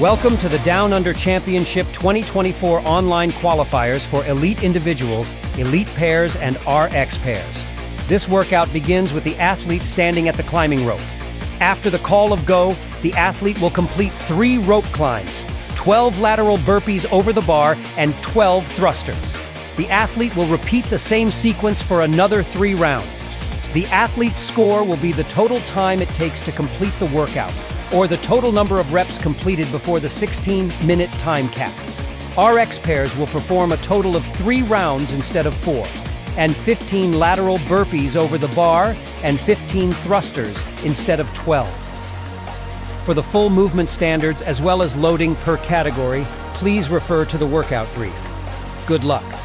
Welcome to the Down Under Championship 2024 online qualifiers for elite individuals, elite pairs, and RX pairs. This workout begins with the athlete standing at the climbing rope. After the call of go, the athlete will complete three rope climbs, 12 lateral burpees over the bar, and 12 thrusters. The athlete will repeat the same sequence for another three rounds. The athlete's score will be the total time it takes to complete the workout, or the total number of reps completed before the 16 minute time cap. RX pairs will perform a total of three rounds instead of four, and 15 lateral burpees over the bar and 15 thrusters instead of 12. For the full movement standards as well as loading per category, please refer to the workout brief. Good luck.